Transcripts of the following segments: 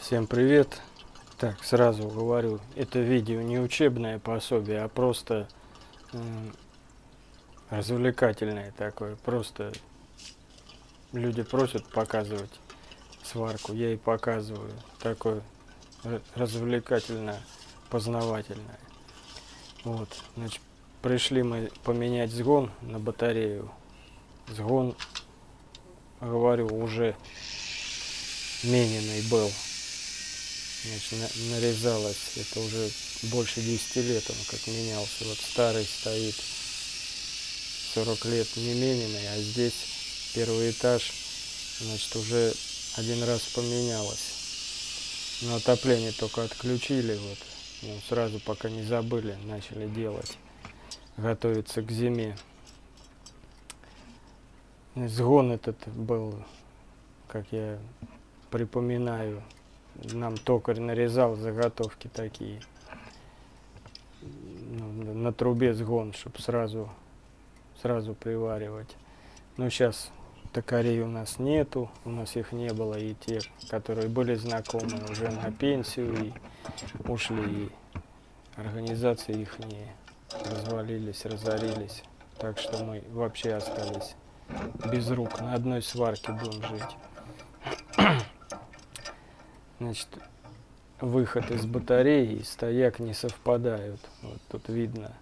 Всем привет! Так, сразу говорю, это видео не учебное пособие, а просто м, развлекательное такое. Просто люди просят показывать сварку, я и показываю. Такое развлекательное, познавательное. Вот, значит, пришли мы поменять сгон на батарею. Сгон, говорю, уже мененный был. Значит, на- нарезалось. Это уже больше 10 лет он как менялся. Вот старый стоит 40 лет не мененный, а здесь первый этаж, значит, уже один раз поменялось. Но отопление только отключили, вот. Ну, сразу, пока не забыли, начали делать. Готовиться к зиме. Сгон этот был, как я припоминаю, нам токарь нарезал заготовки такие. Ну, на трубе сгон, чтобы сразу, сразу приваривать. Но сейчас токарей у нас нету, у нас их не было, и те, которые были знакомы, уже на пенсию и ушли, и организации их не развалились, разорились. Так что мы вообще остались без рук, на одной сварке будем жить. Значит, выход из батареи и стояк не совпадают. Вот тут видно.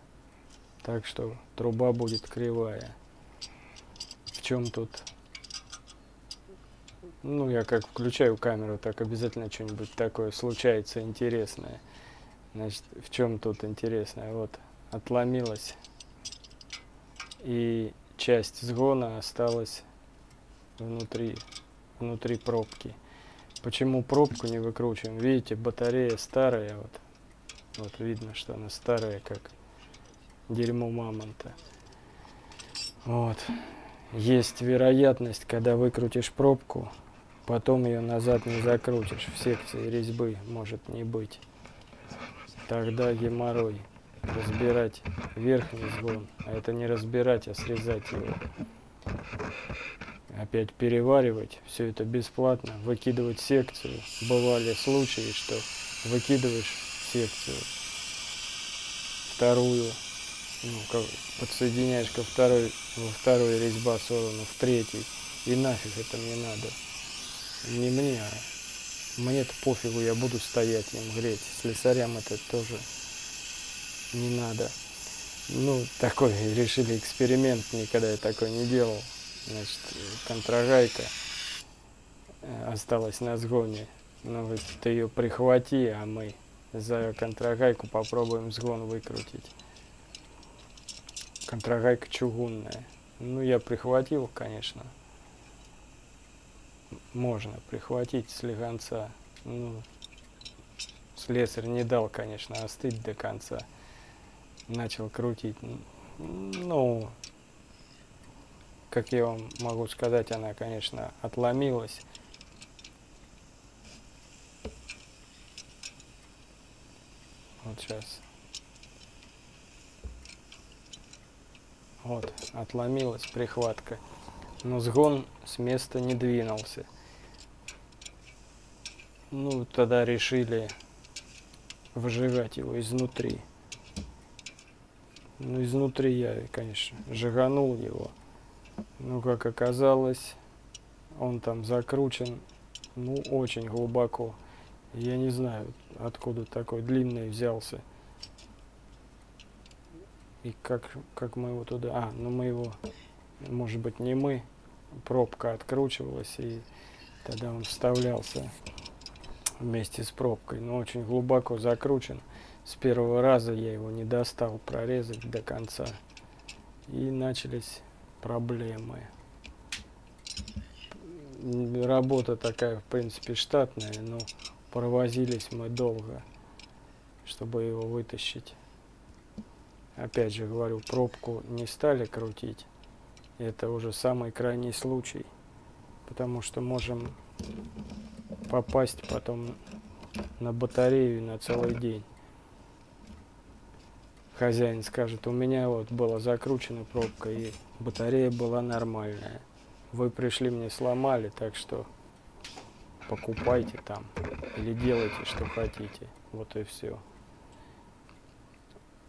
Так что труба будет кривая. В чем тут? Ну, я как включаю камеру, так обязательно что-нибудь такое случается интересное. Значит, в чем тут интересное? Вот, отломилась. И часть сгона осталась внутри, внутри пробки. Почему пробку не выкручиваем? Видите, батарея старая, вот, вот видно, что она старая, как дерьмо мамонта. Вот. Есть вероятность, когда выкрутишь пробку, потом ее назад не закрутишь. В секции резьбы может не быть. Тогда геморрой. Разбирать верхний сгон, а это не разбирать, а срезать его опять переваривать, все это бесплатно, выкидывать секцию. Бывали случаи, что выкидываешь секцию, вторую, ну, ко- подсоединяешь ко второй, во второй резьба сорвана, в третий, и нафиг это мне надо. Не мне, а мне-то пофигу, я буду стоять им греть. Слесарям это тоже не надо. Ну, такой решили эксперимент, никогда я такой не делал. Значит, контрагайка э, осталась на сгоне. Ну, вот ты ее прихвати, а мы за контрагайку попробуем сгон выкрутить. Контрагайка чугунная. Ну, я прихватил, конечно. Можно прихватить с легонца. Ну, слесарь не дал, конечно, остыть до конца. Начал крутить. Ну, как я вам могу сказать, она, конечно, отломилась. Вот сейчас. Вот, отломилась прихватка. Но сгон с места не двинулся. Ну, тогда решили выжигать его изнутри. Ну, изнутри я, конечно, жиганул его. Ну, как оказалось, он там закручен, ну, очень глубоко. Я не знаю, откуда такой длинный взялся. И как, как мы его туда... А, ну мы его, может быть, не мы. Пробка откручивалась, и тогда он вставлялся вместе с пробкой. Но очень глубоко закручен. С первого раза я его не достал прорезать до конца. И начались проблемы. Работа такая, в принципе, штатная, но провозились мы долго, чтобы его вытащить. Опять же говорю, пробку не стали крутить. Это уже самый крайний случай, потому что можем попасть потом на батарею на целый день. Хозяин скажет, у меня вот была закручена пробка и батарея была нормальная. Вы пришли мне сломали, так что покупайте там или делайте, что хотите. Вот и все.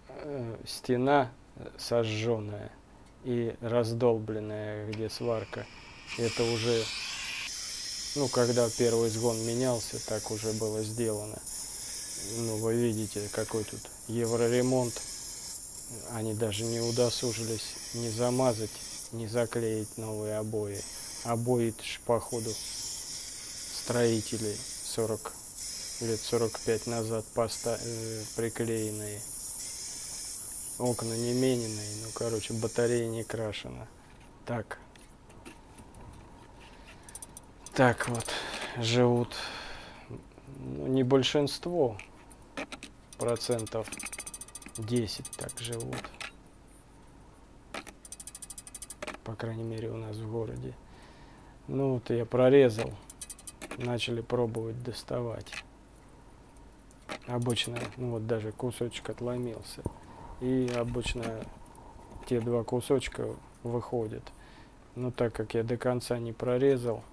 Э, стена сожженная и раздолбленная, где сварка. Это уже, ну, когда первый сгон менялся, так уже было сделано. Ну, вы видите, какой тут евроремонт. Они даже не удосужились не замазать, не заклеить новые обои. Обои, походу, строителей 40 лет 45 назад поста э, приклеенные. Окна не мененные, ну короче, батарея не крашена. Так. Так вот, живут ну, не большинство, процентов 10 так живут. По крайней мере у нас в городе. Ну вот я прорезал начали пробовать доставать. Обычно, ну вот даже кусочек отломился. И обычно те два кусочка выходят. Но так как я до конца не прорезал,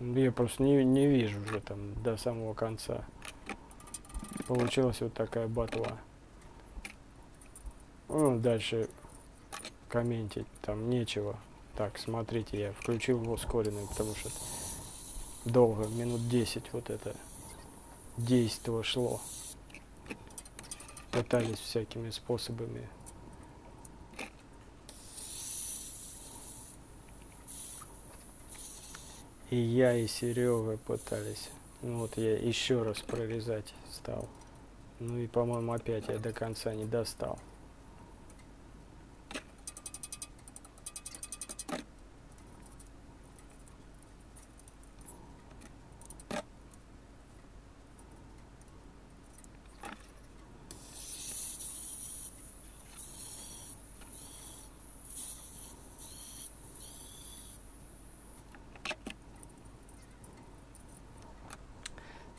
я просто не, не вижу уже там до самого конца. Получилась вот такая ботва. Ну, дальше комментить там нечего. Так, смотрите, я включил его ускоренный, потому что долго, минут 10 вот это действие шло. Пытались всякими способами. И я, и Серега пытались. Ну вот я еще раз прорезать стал. Ну и, по-моему, опять я до конца не достал.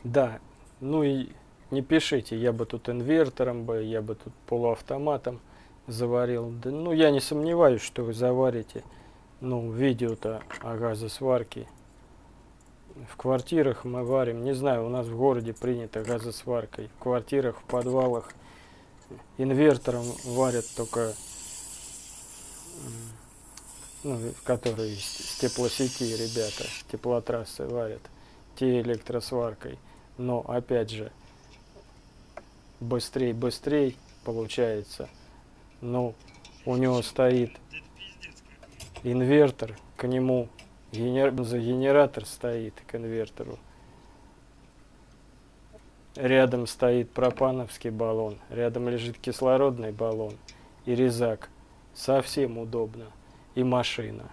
Да, ну и не пишите, я бы тут инвертором бы, я бы тут полуавтоматом заварил. Да, ну, я не сомневаюсь, что вы заварите. Ну, видео-то о газосварке. В квартирах мы варим, не знаю, у нас в городе принято газосваркой. В квартирах, в подвалах инвертором варят только, ну, которые с теплосети ребята, теплотрассы варят, те электросваркой но опять же быстрей быстрей получается. Ну у него стоит инвертор к нему генер... за генератор стоит к инвертору. Рядом стоит пропановский баллон рядом лежит кислородный баллон и резак. Совсем удобно. И машина.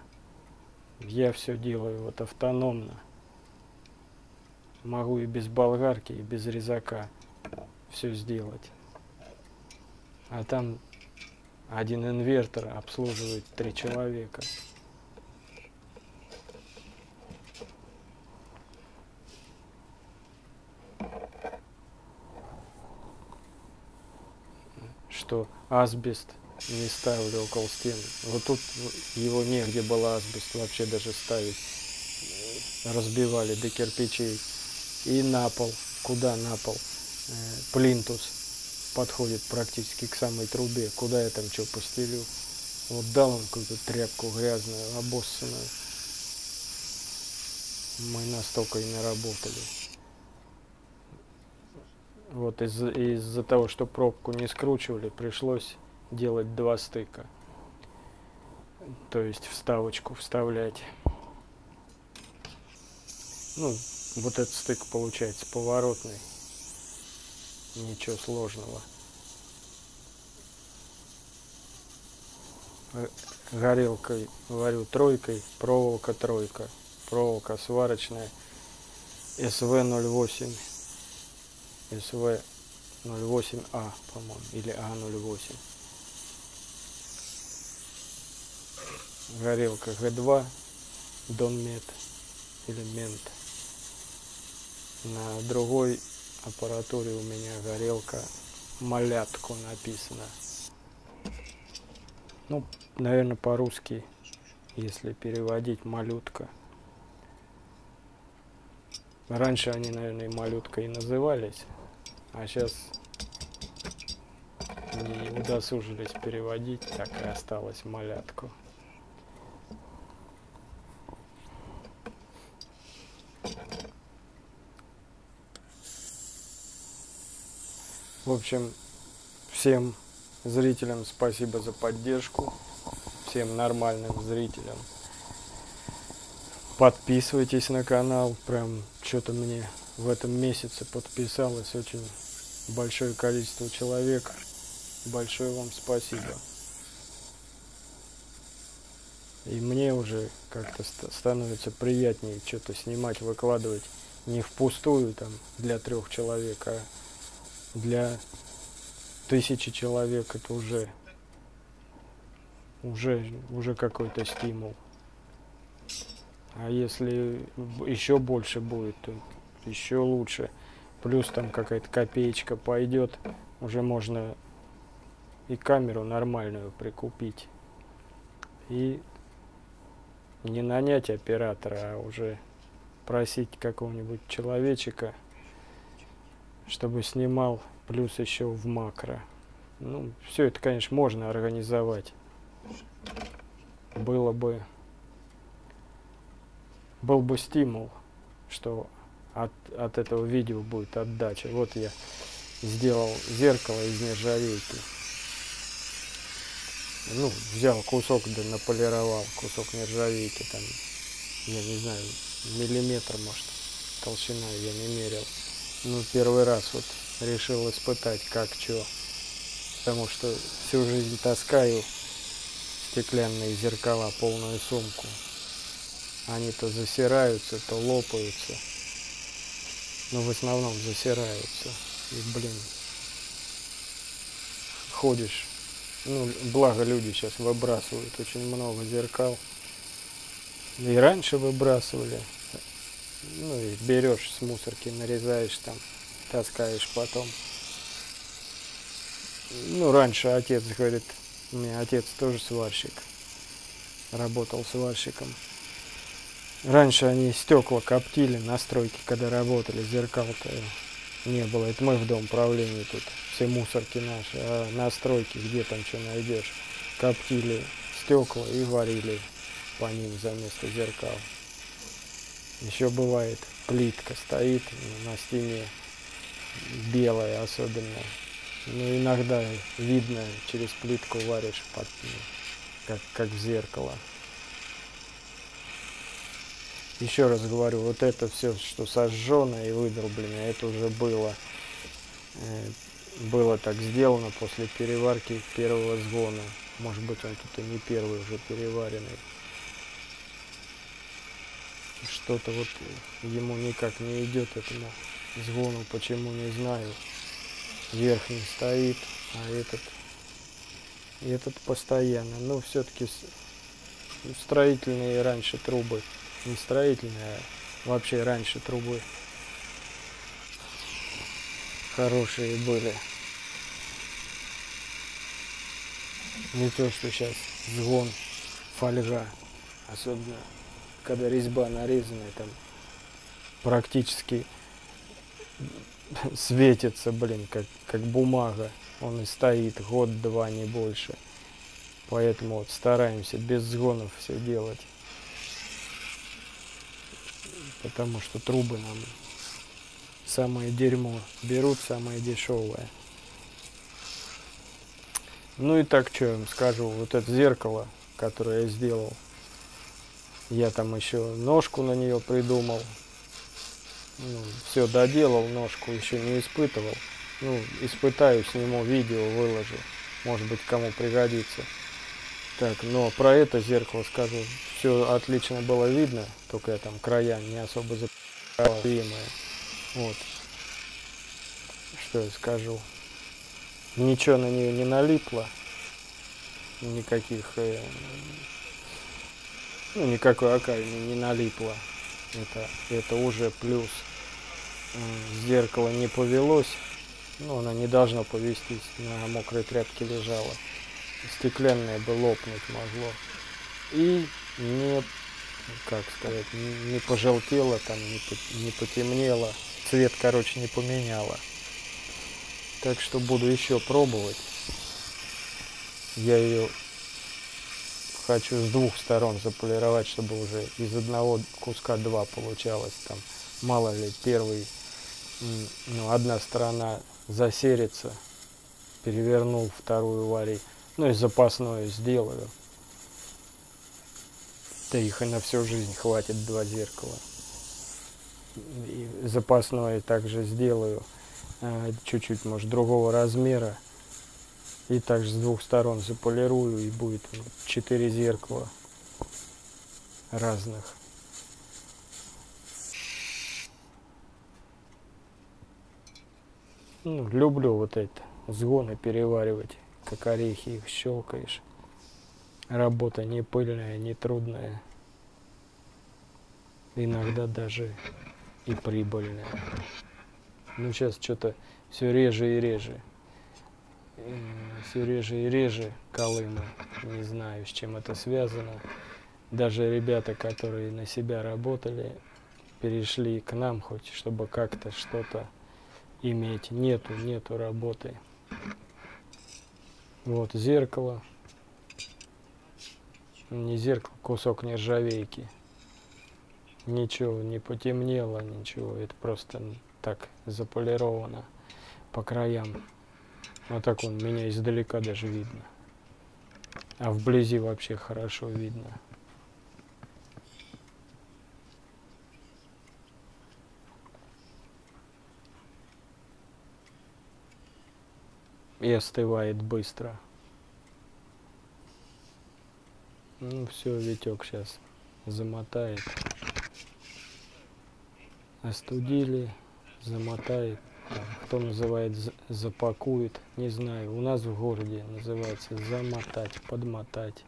Я все делаю вот автономно могу и без болгарки, и без резака все сделать. А там один инвертор обслуживает три человека. Что асбест не ставили около стен. Вот тут его негде было асбест вообще даже ставить. Разбивали до кирпичей и на пол. Куда на пол? Э, плинтус подходит практически к самой трубе. Куда я там что постелю? Вот дал он какую-то тряпку грязную, обоссанную. Мы настолько и наработали. Вот из-за из, -за, того, что пробку не скручивали, пришлось делать два стыка. То есть вставочку вставлять. Ну, вот этот стык получается поворотный. Ничего сложного. Э, горелкой варю тройкой, проволока тройка. Проволока сварочная СВ-08. СВ-08А, по-моему, или А-08. Горелка Г2, Донмет или Мент. На другой аппаратуре у меня горелка малятку написано. Ну, наверное, по-русски, если переводить малютка. Раньше они, наверное, и малютка и назывались, а сейчас не удосужились переводить, так и осталось малятку. В общем, всем зрителям спасибо за поддержку, всем нормальным зрителям. Подписывайтесь на канал, прям что-то мне в этом месяце подписалось очень большое количество человек. Большое вам спасибо. И мне уже как-то становится приятнее что-то снимать, выкладывать не впустую там для трех человек, а для тысячи человек это уже уже уже какой-то стимул. А если еще больше будет, то еще лучше. Плюс там какая-то копеечка пойдет, уже можно и камеру нормальную прикупить. И не нанять оператора, а уже просить какого-нибудь человечика – чтобы снимал, плюс еще в макро. Ну, все это, конечно, можно организовать. Было бы, был бы стимул, что от, от этого видео будет отдача. Вот я сделал зеркало из нержавейки. Ну, взял кусок, да наполировал кусок нержавейки, там, я не знаю, миллиметр, может, толщина, я не мерил ну, первый раз вот решил испытать, как что. Потому что всю жизнь таскаю стеклянные зеркала, полную сумку. Они то засираются, то лопаются. Но в основном засираются. И, блин, ходишь. Ну, благо люди сейчас выбрасывают очень много зеркал. И раньше выбрасывали ну берешь с мусорки, нарезаешь там, таскаешь потом. Ну, раньше отец говорит, у меня отец тоже сварщик, работал сварщиком. Раньше они стекла коптили на стройке, когда работали, зеркал-то не было. Это мы в дом правления тут, все мусорки наши, а на стройке где там что найдешь. Коптили стекла и варили по ним за место зеркал. Еще бывает плитка стоит на стене, белая особенно. Ну, иногда видно, через плитку варишь, под, ну, как, как в зеркало. Еще раз говорю, вот это все, что сожжено и выдолблено, это уже было, э, было так сделано после переварки первого звона. Может быть, он тут и не первый уже переваренный что-то вот ему никак не идет этому звону, почему не знаю. Верхний стоит, а этот, этот постоянно. Но все-таки строительные раньше трубы, не строительные, а вообще раньше трубы хорошие были. Не то, что сейчас звон, фольга, особенно когда резьба нарезанная, там практически светится, блин, как, как бумага. Он и стоит год-два, не больше. Поэтому вот стараемся без сгонов все делать. Потому что трубы нам самое дерьмо берут, самое дешевое. Ну и так, что я вам скажу, вот это зеркало, которое я сделал, я там еще ножку на нее придумал. Ну, все доделал, ножку еще не испытывал. Ну, испытаю, сниму видео, выложу. Может быть, кому пригодится. Так, но про это зеркало скажу. Все отлично было видно, только я там края не особо запекал Вот. Что я скажу. Ничего на нее не налипло. Никаких э, ну, никакой акаи не налипло. Это, это уже плюс. Зеркало не повелось, Ну, она не должна повестись, на мокрой тряпке лежала. Стеклянное бы лопнуть могло. И не, как сказать, не, не пожелтело там, не, не потемнело. Цвет, короче, не поменяло. Так что буду еще пробовать. Я ее хочу с двух сторон заполировать, чтобы уже из одного куска два получалось там. Мало ли, первый, ну, одна сторона засерится, перевернул вторую вари, ну и запасную сделаю. Да их и на всю жизнь хватит два зеркала. И запасное также сделаю, а, чуть-чуть, может, другого размера. И также с двух сторон заполирую, и будет четыре зеркала разных. Ну, люблю вот это, сгоны переваривать, как орехи их щелкаешь. Работа не пыльная, не трудная. Иногда даже и прибыльная. Ну, сейчас что-то все реже и реже все реже и реже Колыма. Не знаю, с чем это связано. Даже ребята, которые на себя работали, перешли к нам хоть, чтобы как-то что-то иметь. Нету, нету работы. Вот зеркало. Не зеркало, кусок нержавейки. Ничего не потемнело, ничего. Это просто так заполировано по краям. А так он меня издалека даже видно. А вблизи вообще хорошо видно. И остывает быстро. Ну все, Витек сейчас замотает. Остудили, замотает кто называет запакует, не знаю. У нас в городе называется замотать, подмотать.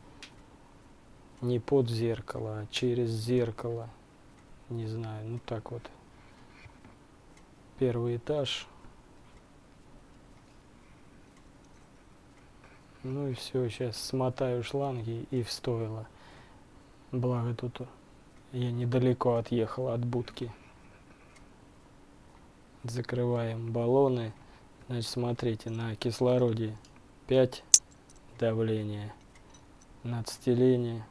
Не под зеркало, а через зеркало. Не знаю, ну так вот. Первый этаж. Ну и все, сейчас смотаю шланги и встоило. Благо тут я недалеко отъехал от будки закрываем баллоны. Значит, смотрите, на кислороде 5 давление, на цитилене,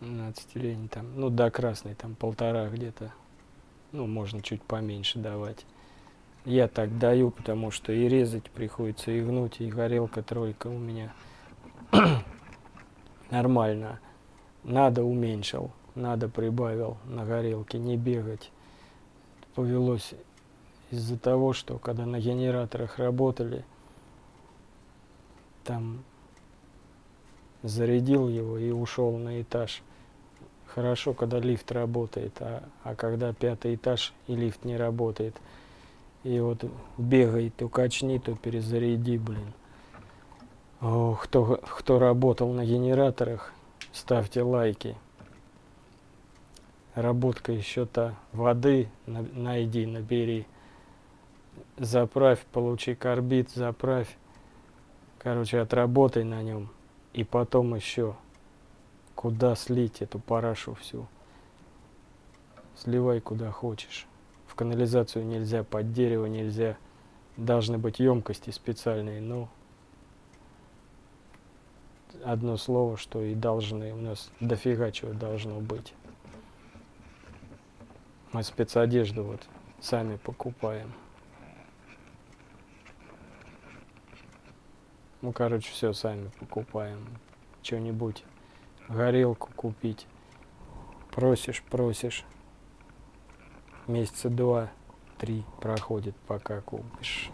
на цитилене там, ну, до красной там полтора где-то, ну, можно чуть поменьше давать. Я так даю, потому что и резать приходится, и гнуть, и горелка тройка у меня нормально. Надо уменьшил, надо прибавил на горелке, не бегать повелось из-за того, что когда на генераторах работали, там зарядил его и ушел на этаж. Хорошо, когда лифт работает, а, а когда пятый этаж и лифт не работает. И вот бегай, то качни, то перезаряди, блин. О, кто, кто работал на генераторах, ставьте лайки работка еще то воды найди, набери, заправь, получи карбид, заправь, короче, отработай на нем, и потом еще куда слить эту парашу всю. Сливай куда хочешь. В канализацию нельзя, под дерево нельзя. Должны быть емкости специальные, но одно слово, что и должны. У нас дофига чего должно быть. Мы спецодежду вот сами покупаем. Ну, короче, все сами покупаем. Что-нибудь, горелку купить. Просишь, просишь. Месяца два-три проходит, пока купишь.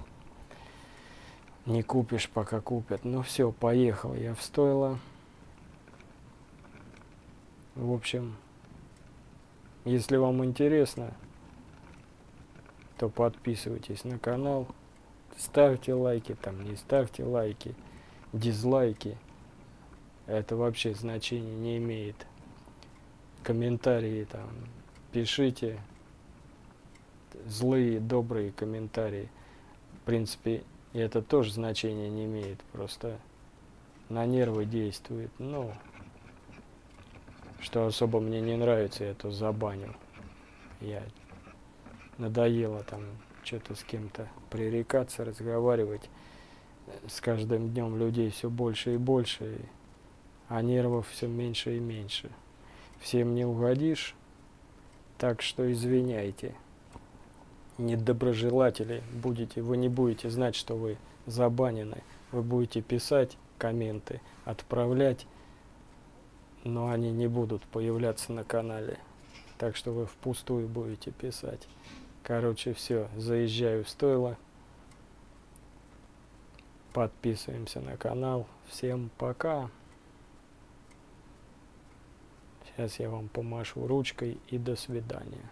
Не купишь, пока купят. Ну все, поехал я в стойло. В общем, если вам интересно, то подписывайтесь на канал, ставьте лайки, там не ставьте лайки, дизлайки. Это вообще значения не имеет. Комментарии там пишите, злые, добрые комментарии. принципе, это тоже значения не имеет. Просто на нервы действует. Ну, что особо мне не нравится, я то забанил. Я надоело там что-то с кем-то пререкаться, разговаривать. С каждым днем людей все больше и больше, а нервов все меньше и меньше. Всем не угодишь, так что извиняйте. Недоброжелатели будете, вы не будете знать, что вы забанены. Вы будете писать комменты, отправлять, но они не будут появляться на канале. Так что вы впустую будете писать. Короче, все, заезжаю в стойло. Подписываемся на канал. Всем пока. Сейчас я вам помашу ручкой и до свидания.